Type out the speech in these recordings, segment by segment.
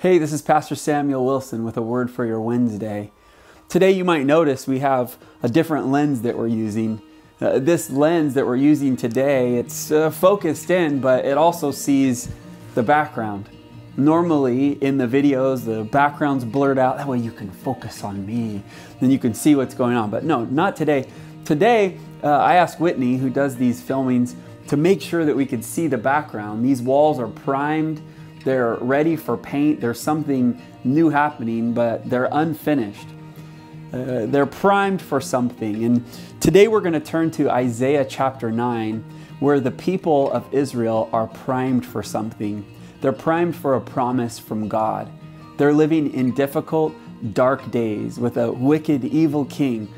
Hey, this is Pastor Samuel Wilson with a word for your Wednesday. Today, you might notice we have a different lens that we're using. Uh, this lens that we're using today, it's uh, focused in, but it also sees the background. Normally, in the videos, the background's blurred out. That way, you can focus on me. Then you can see what's going on. But no, not today. Today, uh, I asked Whitney, who does these filmings, to make sure that we could see the background. These walls are primed they're ready for paint. There's something new happening, but they're unfinished. Uh, they're primed for something. And today we're going to turn to Isaiah chapter 9, where the people of Israel are primed for something. They're primed for a promise from God. They're living in difficult, dark days with a wicked, evil king.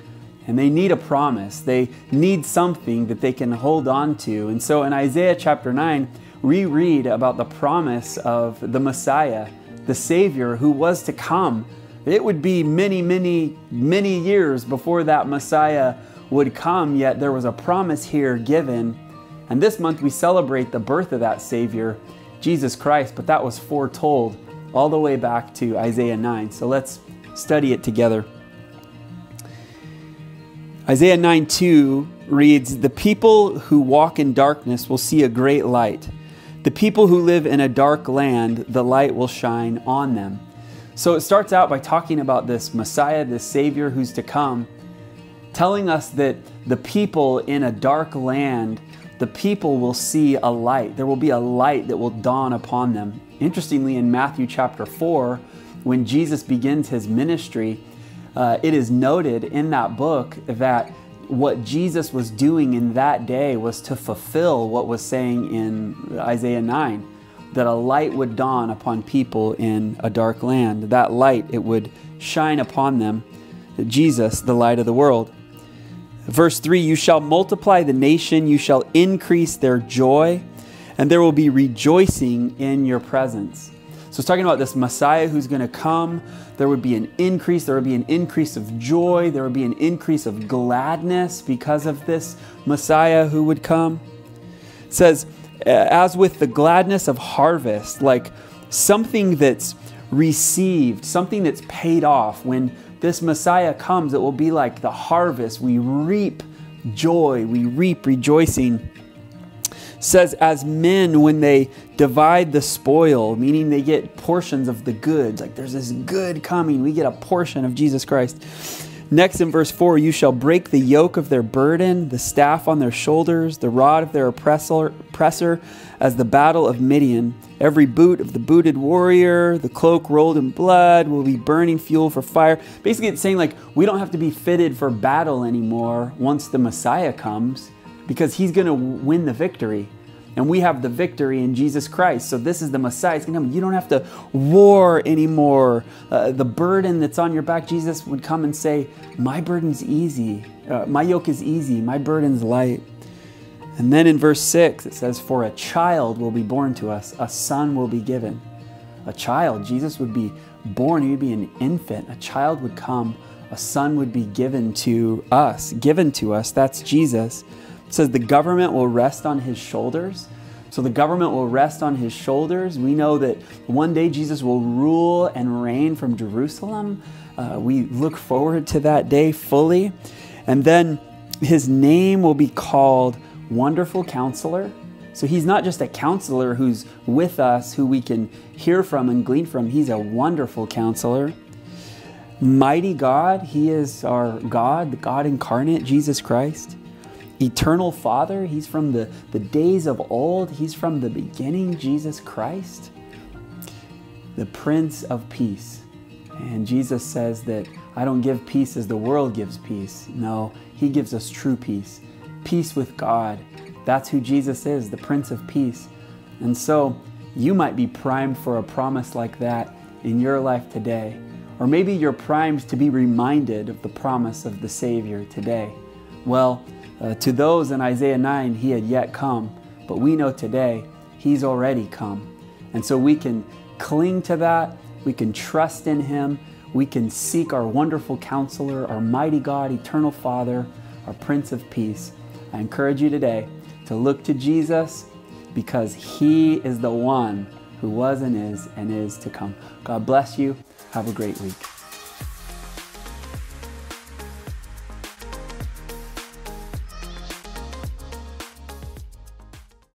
And they need a promise. They need something that they can hold on to. And so in Isaiah chapter 9, we read about the promise of the Messiah, the Savior who was to come. It would be many, many, many years before that Messiah would come, yet there was a promise here given. And this month we celebrate the birth of that Savior, Jesus Christ, but that was foretold all the way back to Isaiah 9. So let's study it together. Isaiah 9 2 reads, The people who walk in darkness will see a great light. The people who live in a dark land, the light will shine on them. So it starts out by talking about this Messiah, this Savior who's to come, telling us that the people in a dark land, the people will see a light. There will be a light that will dawn upon them. Interestingly, in Matthew chapter 4, when Jesus begins his ministry, uh, it is noted in that book that what Jesus was doing in that day was to fulfill what was saying in Isaiah 9 that a light would dawn upon people in a dark land. That light, it would shine upon them. Jesus, the light of the world. Verse 3 You shall multiply the nation, you shall increase their joy, and there will be rejoicing in your presence. So it's talking about this Messiah who's going to come. There would be an increase. There would be an increase of joy. There would be an increase of gladness because of this Messiah who would come. It says, as with the gladness of harvest, like something that's received, something that's paid off. When this Messiah comes, it will be like the harvest. We reap joy, we reap rejoicing says, as men, when they divide the spoil, meaning they get portions of the goods, like there's this good coming, we get a portion of Jesus Christ. Next in verse 4, you shall break the yoke of their burden, the staff on their shoulders, the rod of their oppressor, oppressor as the battle of Midian. Every boot of the booted warrior, the cloak rolled in blood, will be burning fuel for fire. Basically, it's saying like we don't have to be fitted for battle anymore once the Messiah comes because he's going to win the victory. And we have the victory in Jesus Christ. So this is the Messiah. It's going to come. You don't have to war anymore. Uh, the burden that's on your back, Jesus would come and say, My burden's easy. Uh, my yoke is easy. My burden's light. And then in verse 6, it says, For a child will be born to us, a son will be given. A child, Jesus would be born, he would be an infant. A child would come, a son would be given to us, given to us. That's Jesus. It says the government will rest on his shoulders. So the government will rest on his shoulders. We know that one day Jesus will rule and reign from Jerusalem. Uh, we look forward to that day fully. And then his name will be called Wonderful Counselor. So he's not just a counselor who's with us, who we can hear from and glean from. He's a wonderful counselor. Mighty God, he is our God, the God incarnate, Jesus Christ eternal Father. He's from the, the days of old. He's from the beginning, Jesus Christ, the Prince of Peace. And Jesus says that I don't give peace as the world gives peace. No, He gives us true peace, peace with God. That's who Jesus is, the Prince of Peace. And so you might be primed for a promise like that in your life today. Or maybe you're primed to be reminded of the promise of the Savior today. Well, uh, to those in Isaiah 9, he had yet come, but we know today he's already come. And so we can cling to that, we can trust in him, we can seek our wonderful counselor, our mighty God, eternal Father, our Prince of Peace. I encourage you today to look to Jesus because he is the one who was and is and is to come. God bless you. Have a great week.